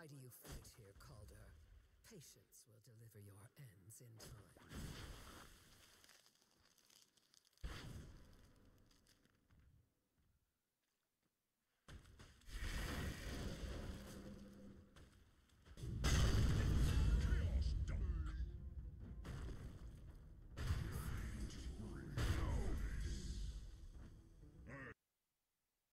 Why do you fight here, Calder? Patience will deliver your ends in time.